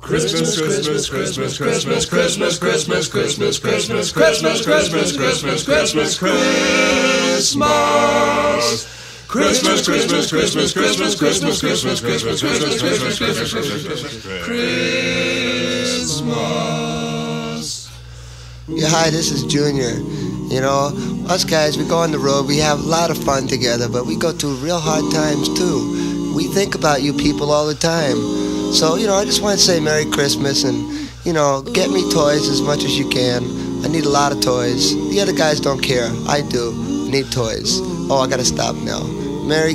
Christmas, Christmas, Christmas, Christmas, Christmas, Christmas, Christmas, Christmas, Christmas, Christmas, Christmas, Christmas, Christmas, Christmas. Christmas, Christmas, Christmas, Christmas, Christmas, Christmas, Christmas, Christmas, Christmas, Christmas, Christmas, Christmas. Yeah, hi, this is Junior. You know, us guys, we go on the road, we have a lot of fun together, but we go through real hard times too. We think about you people all the time. So, you know, I just want to say Merry Christmas and, you know, get me toys as much as you can. I need a lot of toys. The other guys don't care. I do. I need toys. Oh, I gotta stop now. Merry